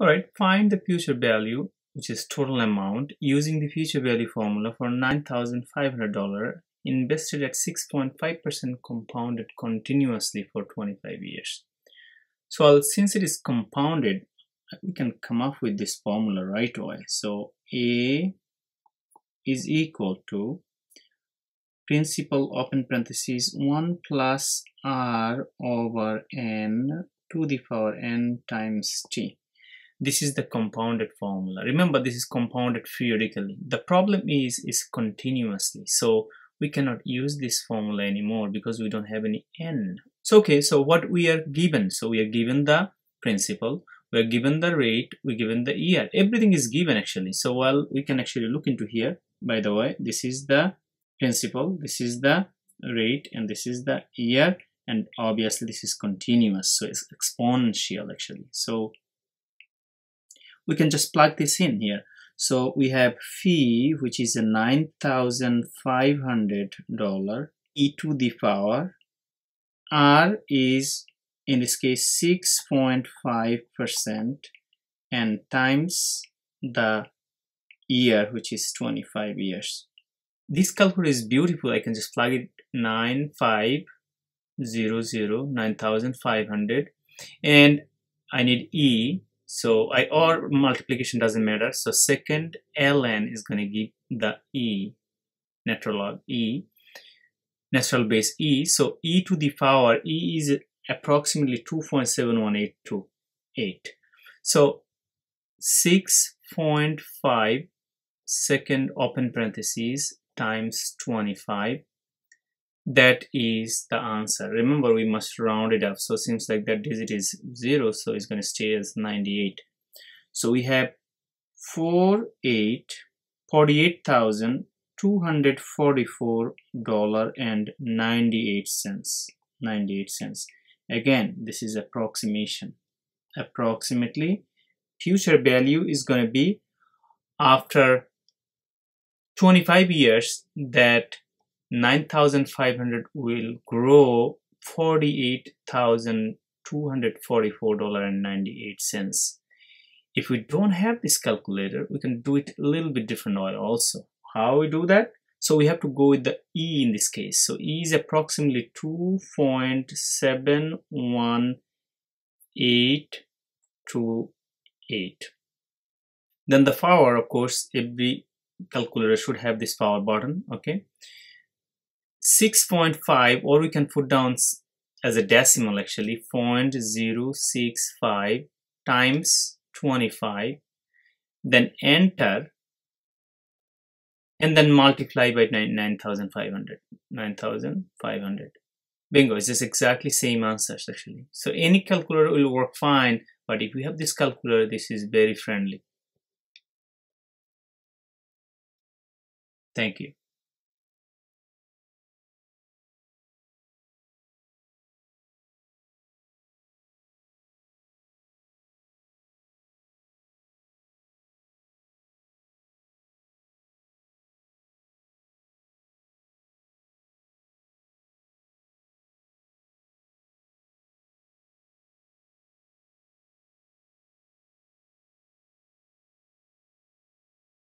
All right, find the future value, which is total amount, using the future value formula for $9,500 invested at 6.5% compounded continuously for 25 years. So since it is compounded, we can come up with this formula right away. So A is equal to principal open parentheses 1 plus R over N to the power N times T this is the compounded formula. Remember this is compounded periodically. The problem is is continuously. So we cannot use this formula anymore because we don't have any n. So okay so what we are given? So we are given the principal we're given the rate we're given the year. Everything is given actually. So well we can actually look into here. By the way this is the principal this is the rate and this is the year and obviously this is continuous. So it's exponential actually. So we can just plug this in here. So we have fee, which is a $9,500 e to the power. R is, in this case, 6.5% and times the year, which is 25 years. This calculator is beautiful. I can just plug it 9500, 9500 and I need E so I or multiplication doesn't matter. So second ln is going to give the e natural log e natural base e. So e to the power e is approximately 2.71828. So 6.5 second open parentheses times 25 that is the answer. Remember we must round it up. So it seems like that digit is zero so it's going to stay as 98 so we have 4 8 48,244 dollar and 98 cents. 98 cents. Again this is approximation. Approximately future value is going to be after 25 years that 9500 will grow $48,244.98. If we don't have this calculator, we can do it a little bit different way also. How we do that? So we have to go with the E in this case. So E is approximately 2.71828. Then the power, of course, every calculator should have this power button, okay? 6.5 or we can put down as a decimal actually 0.065 times 25 then enter and then multiply by 9500 9500 bingo it's just exactly same answers actually. So any calculator will work fine but if you have this calculator this is very friendly. Thank you